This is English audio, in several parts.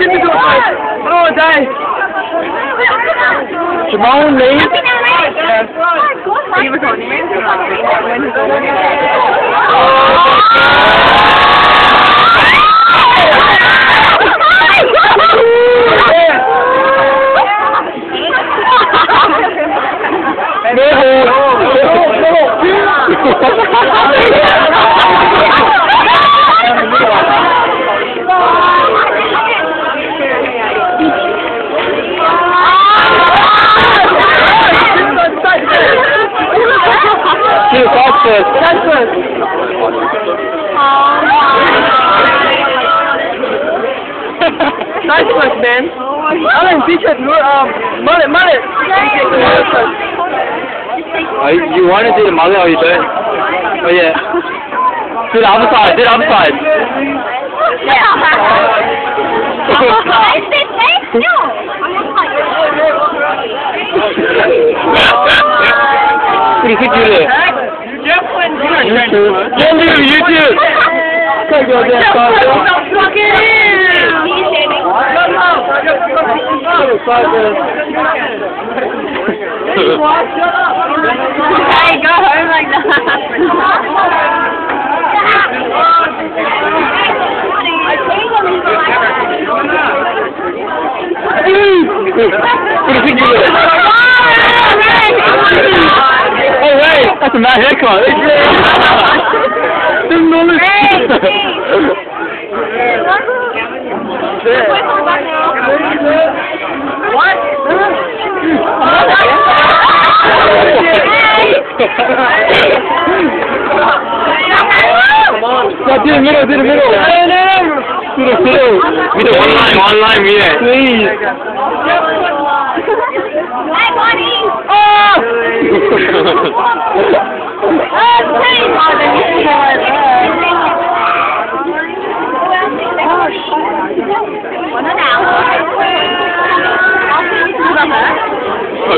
Give me the Oh, die. Simone Lee. He was on Two man. Oh my god. I'm um mullet mullet. Are you, you want to do the mullet or you don't? Oh yeah. Do the other side. Do the other side. Pretty good, you there. YouTube, YouTube. Take your damn hey, go home like that. oh wait, that's a mad haircut. Didn't. Yeah, do the middle, do the middle. Do the middle. One line, one line, yeah. Please. You cut, man? You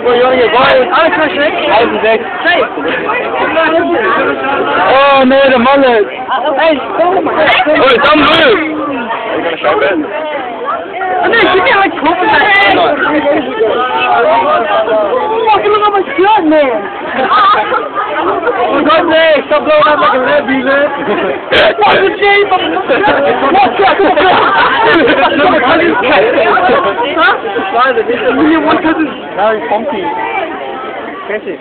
Well, you want your phone? Alan, can I shake? How's the next? Shake. Oh no, the mullet. Hey, don't my Oh, don't move. Are you gonna show it? No, give me like cool in my look at my shirt, man. Oh, For God's sake, stop blowing up like a lesbian, man. What's the shape of What's that? Huh? You want to Now he's funky. Catch it.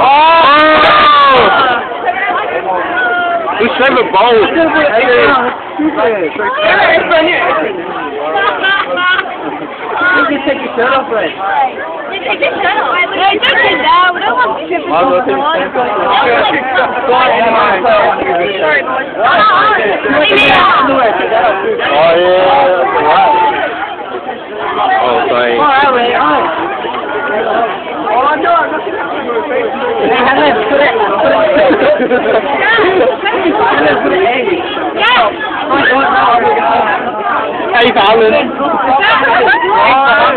Oh! Who's trying to bowl? You can take your shirt off, right? Oh yeah. Wow. Oh, sorry. Alright, wait, alright. Oh, no, Hey, Fallon. 아,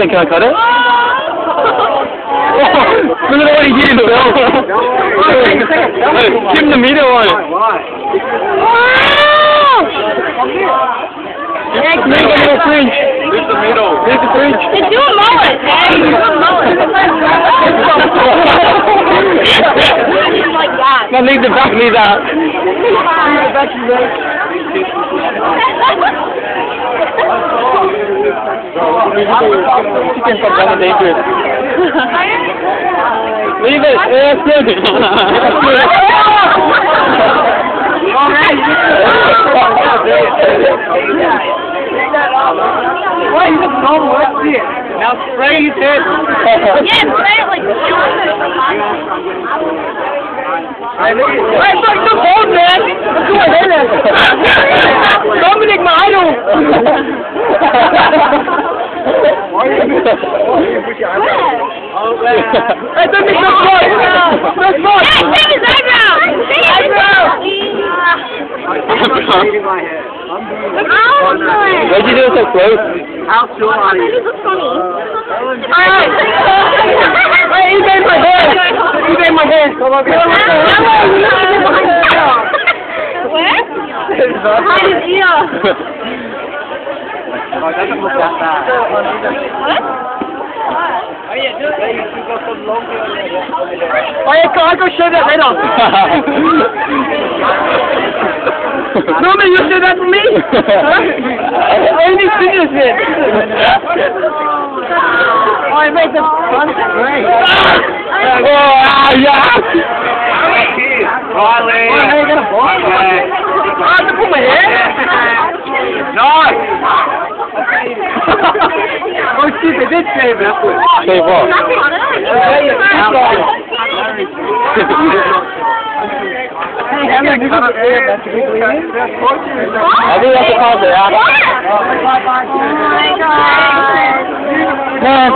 Helen, can I cut it? Look at what he did, Bill. Hey, Give him the middle one. Make a little fringe. Here's the middle. Here's the fringe. Do a mullet, man. Do a mullet. Oh. like that. Dan ligt de bak dangerous. Leave it. Yeah, good. You? Let's it. Now spray head. Yeah, play it like fuck the phone, man. There? Dominic, my idol. Hey, Dominic, no sport. No sport. Hey, take his eyebrow! Take his eyebrow! Why'd you do it so close? How too are you? This looks funny. Alright. Hey, he made my hair. He made my hair. Come on, Where? Behind his ear. Oh, yeah, go, I'll go show that later. Norman, you show that to me? Huh? I need scissors, man. Oh, I made the fun. Great. oh, ah, yeah. Oh, now you got a ball? Oh, I have to put my hair? oh, shit, they did save it. Say what? I 哎，这个是放啊！那？